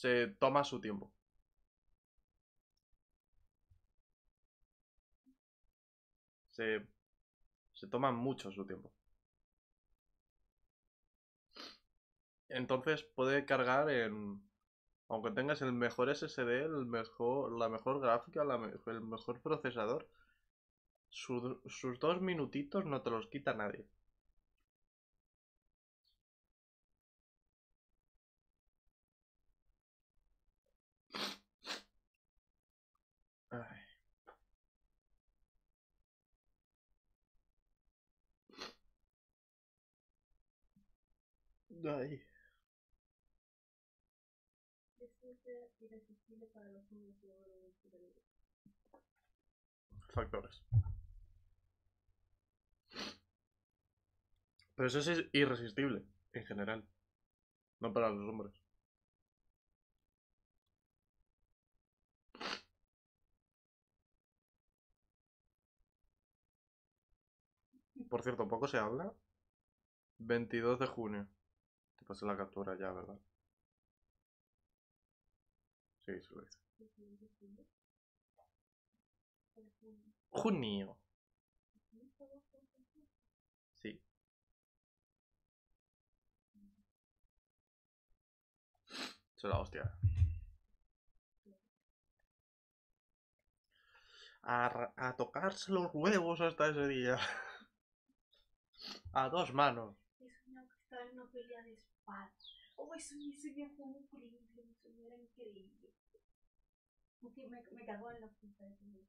se toma su tiempo. Se, se toma mucho su tiempo. Entonces puede cargar en... Aunque tengas el mejor SSD, el mejor, la mejor gráfica, el mejor procesador, su- sus dos minutitos no te los quita nadie. Ay. Ay. Es irresistible para los niños y ahora superiores. Factores. Pero eso es irresistible, en general. No para los hombres. Por cierto, poco se habla. 22 de junio. Te pasé la captura ya, ¿verdad? Sí, se lo. Es. Para junio. ¿No? Sí. Se la hostia. A, a tocarse los huevos hasta ese día. A dos manos. He soñado que estaba en una pelea de espadas. Oh, eso mi sueño fue muy increíble, mi sueño era increíble. Aunque me, me cagó en la puta de.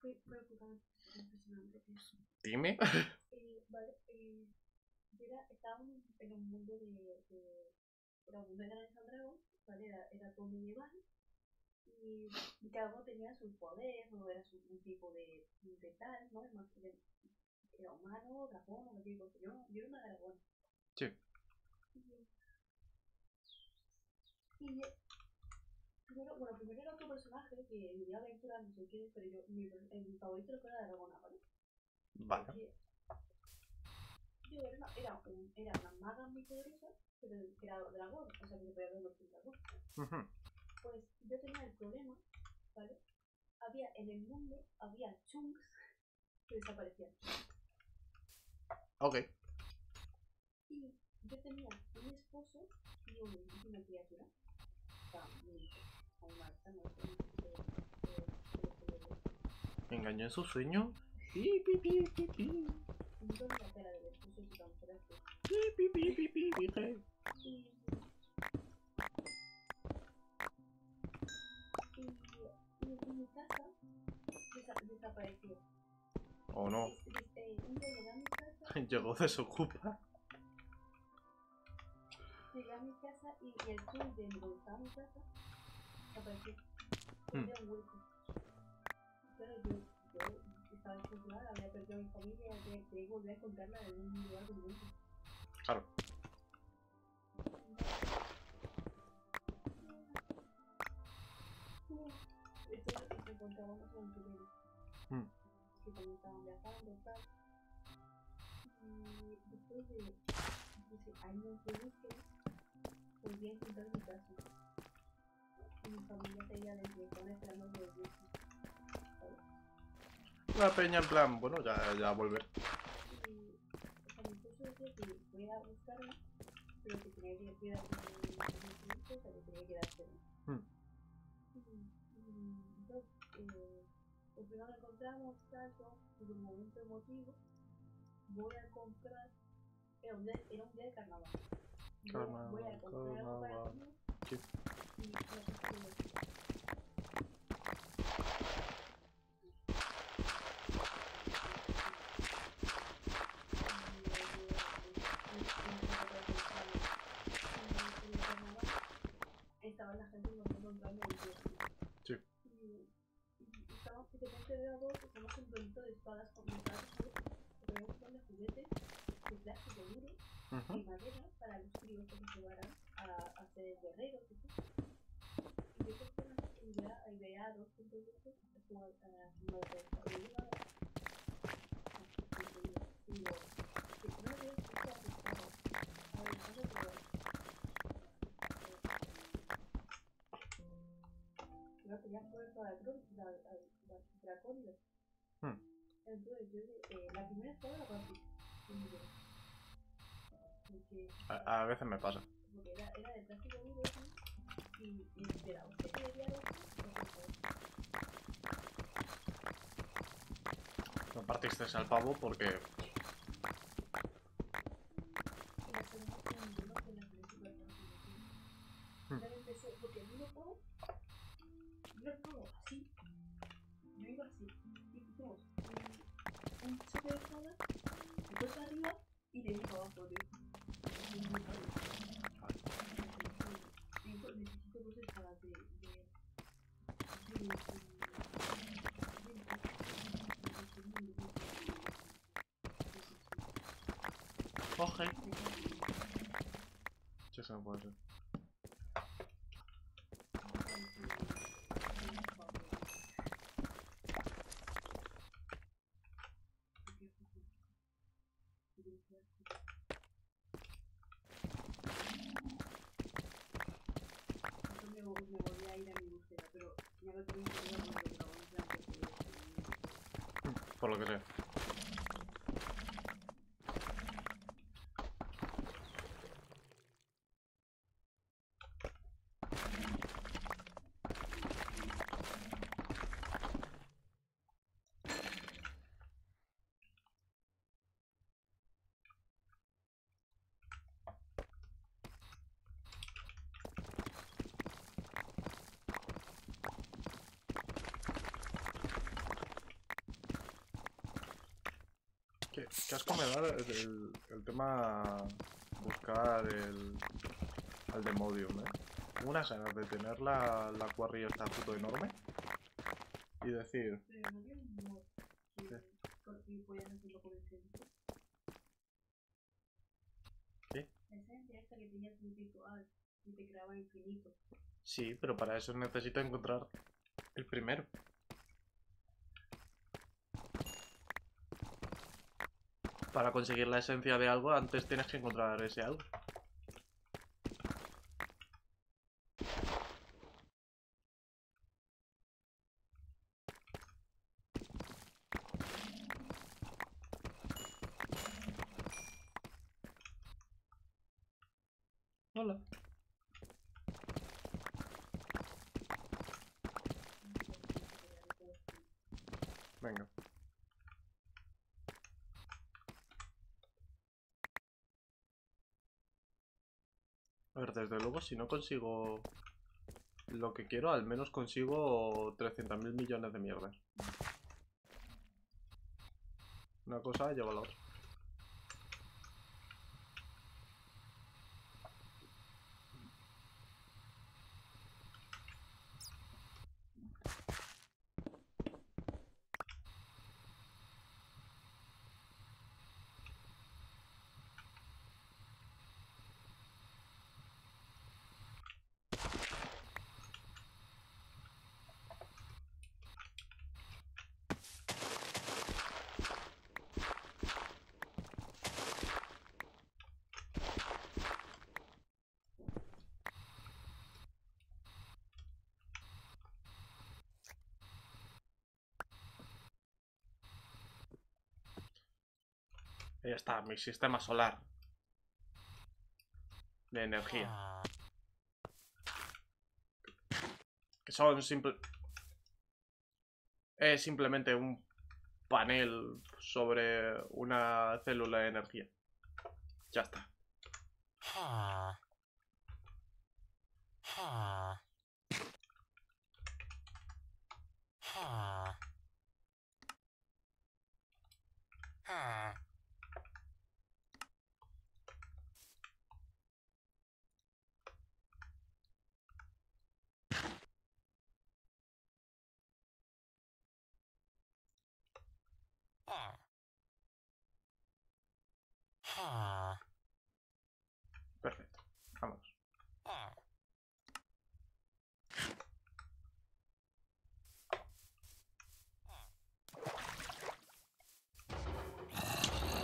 Fue, fue puta impresionante. Dime. Eh, vale, eh, yo era, estábamos en un mundo de, de un mundo de Grandes Dragón, ¿vale? Era, era todo medieval. Y, cada uno tenía su poder, no era su, un tipo de, de tal, ¿no? Además, era, humano, dragón, no digo, yo, yo era una dragón. Sí. Y, primero, bueno, primero era otro personaje que vivía aventuras, no sé qué, pero yo, mi, mi favorito era la dragona, ¿vale? Vale. Porque yo era una, era, un, era una maga muy poderosa, pero era dragón, o sea que se podía convertir en dragón. Pues yo tenía el problema, ¿vale? Había en el mundo, había chunks que desaparecían. Ok. Y yo tenía un esposo y un, y una criatura. Sé, ¿Engañó en su sueño? Pi, pi, pi, pi, pi. Pi, pi, pi, pi, pi. Y, y mi casa desa- desapareció. ¿O no? Llegó desocupa. llegué a mi casa y, y el tour de estaba mi casa desapareció. Hmm. Había un hueco. Pero yo, yo estaba desconsolada, había perdido a mi familia, que volver a encontrarla en un lugar muy bueno. Claro. Entonces nos encontramos aventureros Hmm. Que también estaban viajando y tal. Y después de sé, años de búsqueda, volví a encontrar mi casa. Y mi familia seguía desde entonces esperando que volviese. La peña en plan, bueno, ya, ya volver. Y o sea, mi esposo decía que voy a buscarla, pero que tenía que cuidar de mi hijo, o sea, que tenía que quedarse. Hmm. Y, y entonces, eh, pues primero la encontramos, y en un momento emotivo, voy a comprar, era un día, era un día de carnaval. Voy a- voy a Carnaval, comprar algo para carnaval. Sí. y no sé y madera para los críos que se llevaran a, a ser guerreros. Y yo creo que la idea dos puntos de Creo que ya fue para Draconio. Entonces, yo, eh, la primera estaba la. Porque, A, a veces me pasa. porque era, era de y, y de la que no partiste al pavo porque. Hmm. Porque yo así, yo iba así, y pusimos un, un choque de espada, arriba y abajo, tío. Y muy mal. Necesito, necesito dos espadas de... de, de, de, coge. Sí, eso no puede ser. Me vo- me volví a ir a mi búsqueda, pero ya lo tenía que ver porque lo en plan porque- Por ¿Qué, asco me da el, el- el tema buscar el, al Demodium, eh? Tengo unas ganas de tener la, la quarry esta puto enorme y decir, ¿Qué? infinito. sí, pero para eso necesito encontrar el primero. Para conseguir la esencia de algo, antes tienes que encontrar ese algo. A ver, desde luego, si no consigo lo que quiero, al menos consigo 300.000 millones de mierdas. Una cosa lleva a la otra. Ya está, mi sistema solar. De energía. Que son simple... Es simplemente un panel sobre una célula de energía. Ya está. Perfecto. Vamos.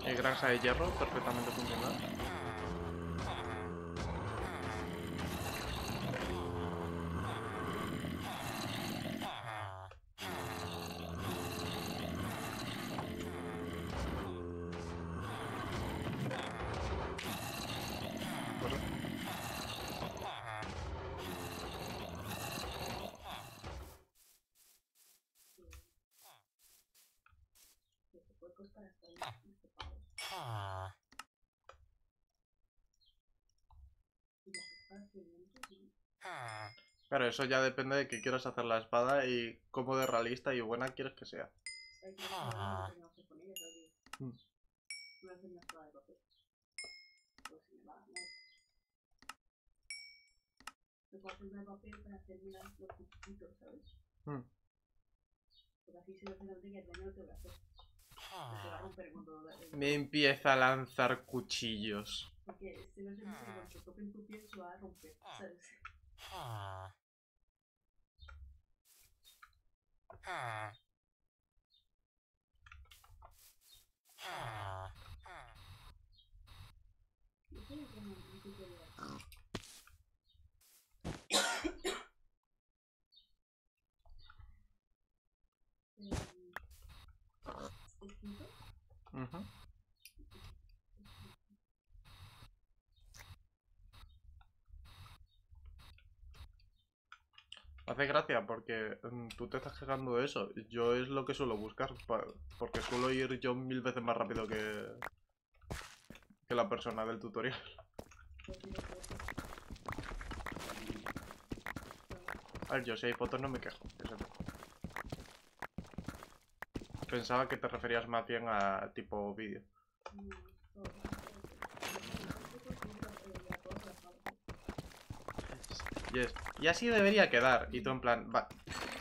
Eh, granja de hierro, perfectamente funcional. Trucos para estar más ocupados. Y las espadas tienen sí. Pero eso ya depende de que quieras hacer la espada y cómo de realista y buena quieres que sea. Pues se va a romper cuando lo haga. Me empieza a lanzar cuchillos. Porque si no se cuando en tu piel se va a romper, cómo un Hace gracia porque mm, tú te estás quejando de eso. Yo es lo que suelo buscar. Porque suelo ir yo mil veces más rápido que, que la persona del tutorial. A ver, yo si hay fotos no me quejo. Pensaba que te referías más bien a tipo vídeo. mm, todo. Ya todas las partes. Y así debería quedar. Y tú en plan, va,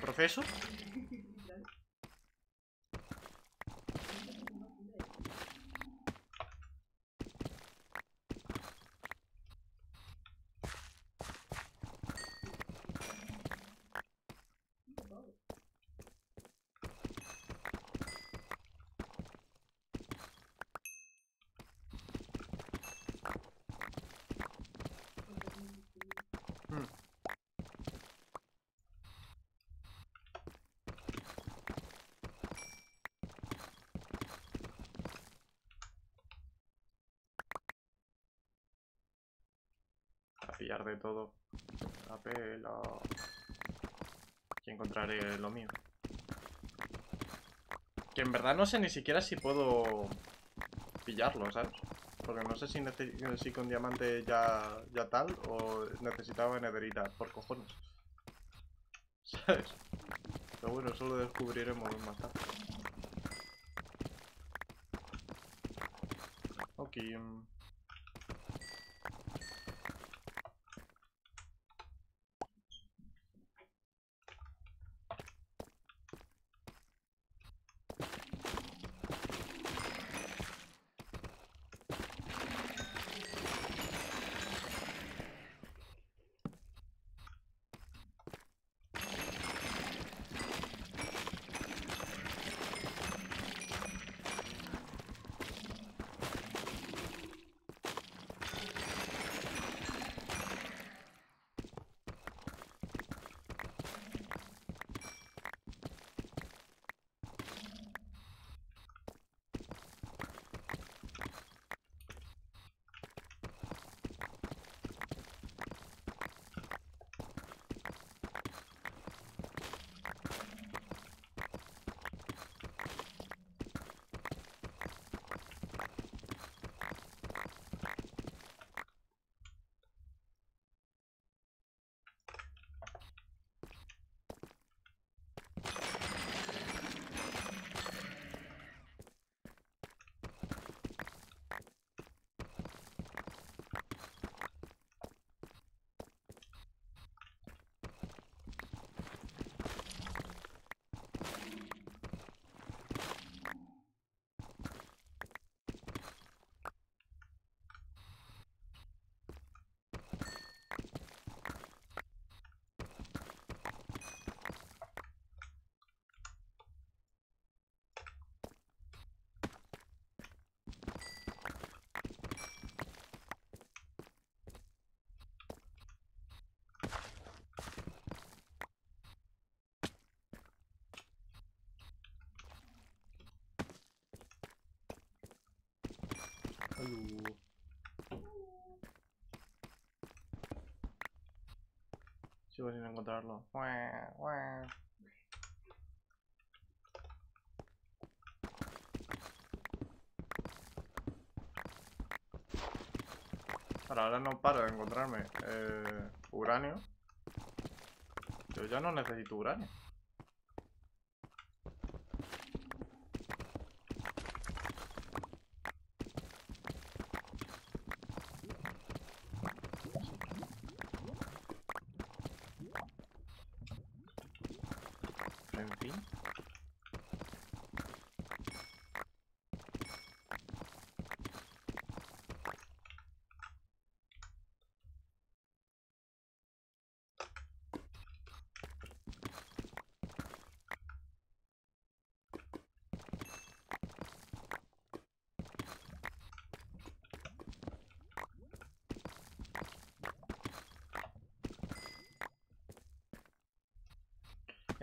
¿profesor? Pillar de todo. La pela. Y encontraré lo mío. Que en verdad no sé ni siquiera si puedo pillarlo, ¿sabes? Porque no sé si, si con diamante ya, ya tal o necesitaba nederita, por cojones. ¿Sabes? Pero bueno, eso lo descubriremos más tarde. Ok. Sin encontrarlo. Ahora, ahora no paro de encontrarme eh, uranio. Yo ya no necesito uranio.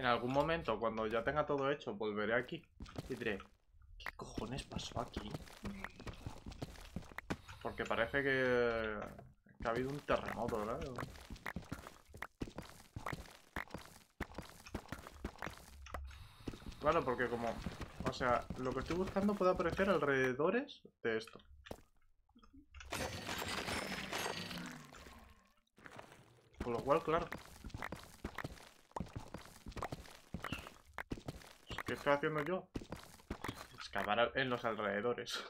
En algún momento, cuando ya tenga todo hecho, volveré aquí y diré, ¿qué cojones pasó aquí? Porque parece que, que ha habido un terremoto, ¿verdad? Claro, porque como... O sea, lo que estoy buscando puede aparecer alrededores de esto. Con lo cual, claro. ¿Qué estoy haciendo yo? Excavar en los alrededores.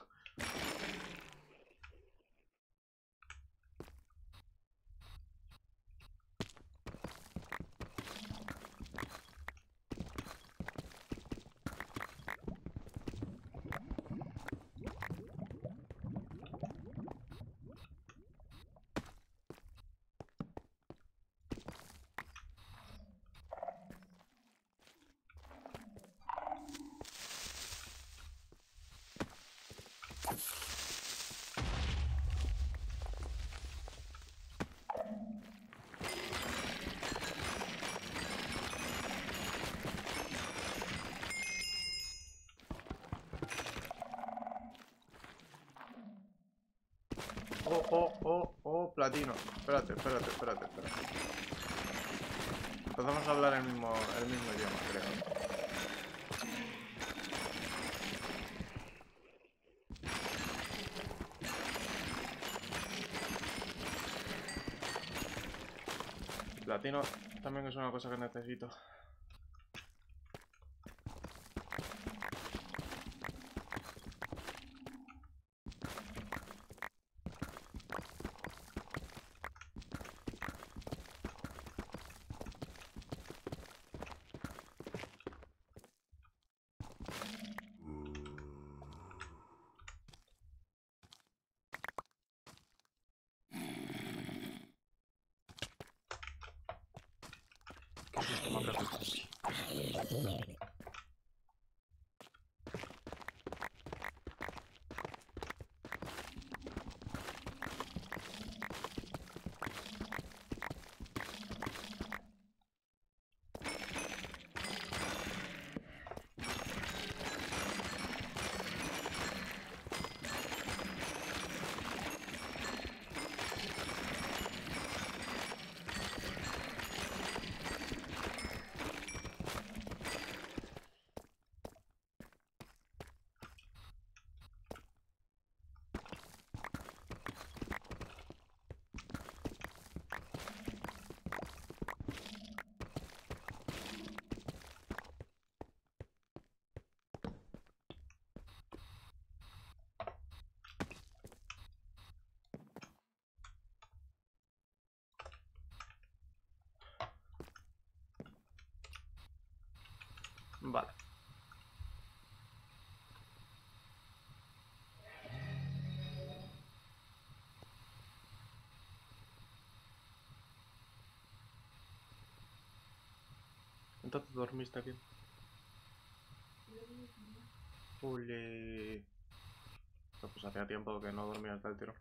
Oh, oh, oh, platino. Espérate, espérate, espérate, espérate. A hablar el mismo, el mismo idioma, creo. Platino también es una cosa que necesito. Sistema perfecto? Vale. Entonces dormiste aquí. Ole. Pues hacía tiempo que no dormía hasta el tiro.